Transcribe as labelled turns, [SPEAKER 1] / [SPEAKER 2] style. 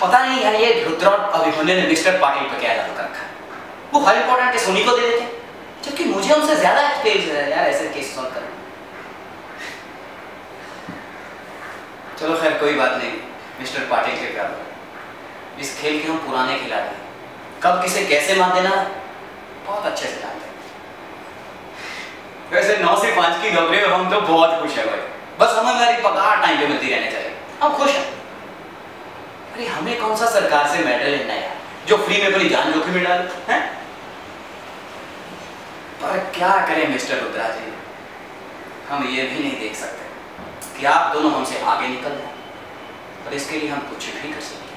[SPEAKER 1] पता नहीं यार, ये रुद्र अभिमन्यु ने मिस्टर पाटिल पर क्या जादू कर रखा है वो हर इंपॉर्टेंट केस उन्हीं को दे देते जबकि मुझे उनसे ज़्यादा एक्सपीरियंस है यार ऐसे केस सॉल्व करने। चलो खैर, कोई बात नहीं। मिस्टर पाटिल के प्यार। इस खेल के हम पुराने खिलाड़ी हैं। कब किसे कैसे मार देना, बहुत अच्छे से जानते हैं। वैसे नौ से पाँच की नौकरी में हम तो बहुत खुश है भाई। बस हमें हमारी पगार टाइम पे मिलती रहनी चाहिए। हम खुश हैं। अरे हमें कौन सा सरकार से मेडल लेना है जो फ्री में अपनी जान जोखिम में डाल, हैं? पर क्या करें, मिस्टर रुद्रा जी? हम ये भी नहीं देख सकते कि आप दोनों हमसे आगे निकल जाए। और इसके लिए हम कुछ भी कर सकते